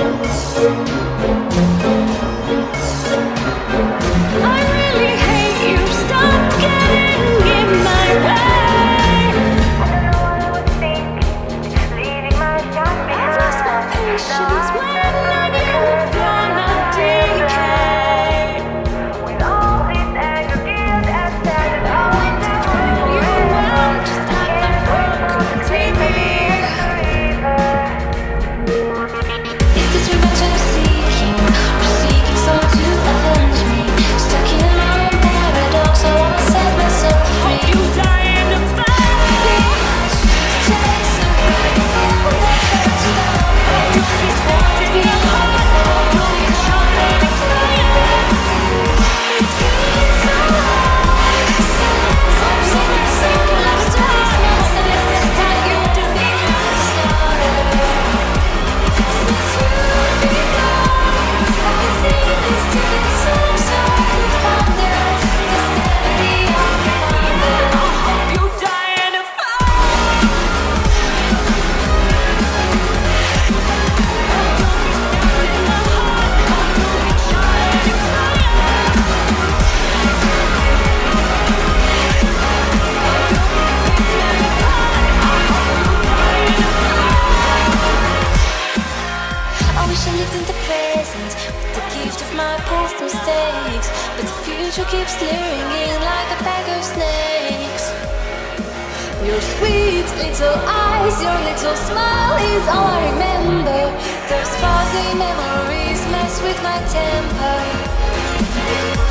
Música future keeps staring in like a bag of snakes. Your sweet little eyes, your little smile is all I remember. Those fuzzy memories mess with my temper.